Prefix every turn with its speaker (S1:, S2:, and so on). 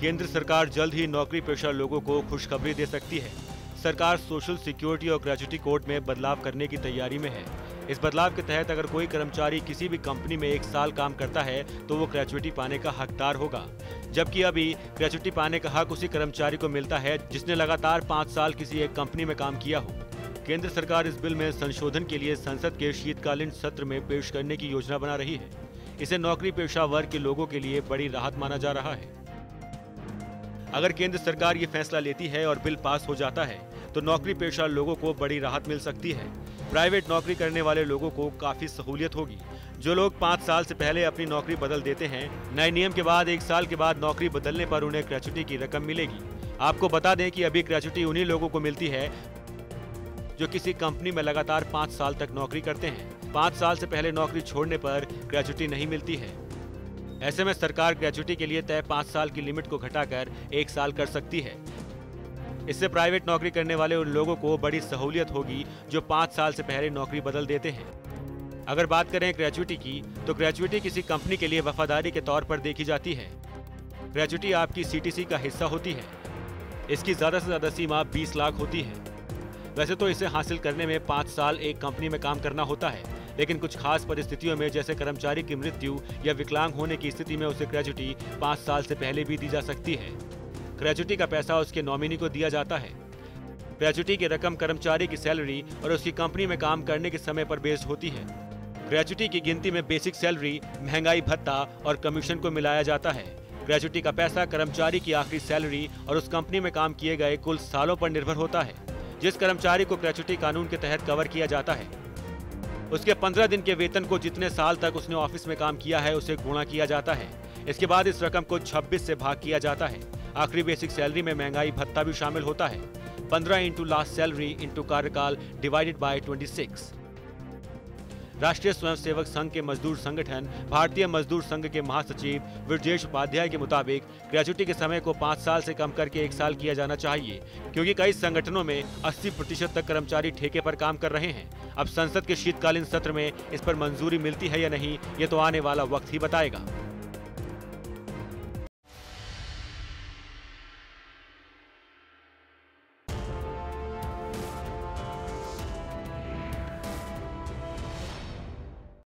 S1: केंद्र सरकार जल्द ही नौकरी पेशा लोगों को खुशखबरी दे सकती है। सरकार सोशल सिक्योरिटी और ग्रेजुटी कोड में बदलाव करने की तैयारी में है। इस बदलाव के तहत अगर कोई कर्मचारी किसी भी कंपनी में एक साल काम करता है तो वो ग्रेजुटी पाने का हकदार होगा। जबकि अभी ग्रेजुटी पाने का हक उसी कर्मचारी को मिलता है, जिसने लगातार पाँच साल किसी एक कंपनी में काम किया हो। केंद्र सरकार इस बिल में संशोधन के लिए संसद के शीतकालीन सत्र में पेश करने की योजना बना रही है। इसे नौकरी पेशा वर्ग के लोगों के लिए बड़ी राहत माना जा रहा है। अगर केंद्र सरकार ये फैसला लेती है और बिल पास हो जाता है तो नौकरी पेशा लोगों को बड़ी राहत मिल सकती है। प्राइवेट नौकरी करने वाले लोगों को काफ़ी सहूलियत होगी। जो लोग पाँच साल से पहले अपनी नौकरी बदल देते हैं, नए नियम के बाद, एक साल के बाद नौकरी बदलने पर उन्हें ग्रेचुटी की रकम मिलेगी। आपको बता दें कि अभी ग्रेचुटी उन्हीं लोगों को मिलती है, जो किसी कंपनी में लगातार पाँच साल तक नौकरी करते हैं। पाँच साल से पहले नौकरी छोड़ने पर ग्रेचुटी नहीं मिलती है। ऐसे में सरकार ग्रेचुटी के लिए तय पाँच साल की लिमिट को घटाकर एक साल कर सकती है। इससे प्राइवेट नौकरी करने वाले उन लोगों को बड़ी सहूलियत होगी जो पाँच साल से पहले नौकरी बदल देते हैं। अगर बात करें ग्रेचुटी की तो ग्रेचुटी किसी कंपनी के लिए वफादारी के तौर पर देखी जाती है। ग्रेचुटी आपकी सीटीसी का हिस्सा होती है। इसकी ज़्यादा से ज़्यादा सीमा 20 लाख होती है। वैसे तो इसे हासिल करने में पाँच साल एक कंपनी में काम करना होता है। लेकिन कुछ खास परिस्थितियों में, जैसे कर्मचारी की मृत्यु या विकलांग होने की स्थिति में उसे ग्रेजुटी पाँच साल से पहले भी दी जा सकती है। ग्रेजुटी का पैसा उसके नॉमिनी को दिया जाता है। ग्रेजुटी की रकम कर्मचारी की सैलरी और उसकी कंपनी में काम करने के समय पर बेस्ड होती है। ग्रेजुटी की गिनती में बेसिक सैलरी, महँगाई भत्ता और कमीशन को मिलाया जाता है। ग्रेजुटी का पैसा कर्मचारी की आखिरी सैलरी और उस कंपनी में काम किए गए कुल सालों पर निर्भर होता है, जिस कर्मचारी को ग्रेचुटी कानून के तहत कवर किया जाता है। उसके पंद्रह दिन के वेतन को जितने साल तक उसने ऑफ़िस में काम किया है, उसे गुणा किया जाता है। इसके बाद इस रकम को 26 से भाग किया जाता है। आखिरी बेसिक सैलरी में महँगाई भत्ता भी शामिल होता है। 15 इंटू लास्ट सैलरी इंटू कार्यकाल divided by twenty 26 Rashtriya Swayamsevak संघ के मजदूर संगठन, भारतीय मजदूर संघ के महासचिव ब्रजेश उपाध्याय के मुताबिक ग्रेजुएटी के समय को पाँच साल से कम करके एक साल किया जाना चाहिए, क्योंकि कई संगठनों में 80 प्रतिशत तक कर्मचारी ठेके पर काम कर रहे हैं। अब संसद के शीतकालीन सत्र में इस पर मंजूरी मिलती है या नहीं, ये तो आने वाला वक्त ही बताएगा।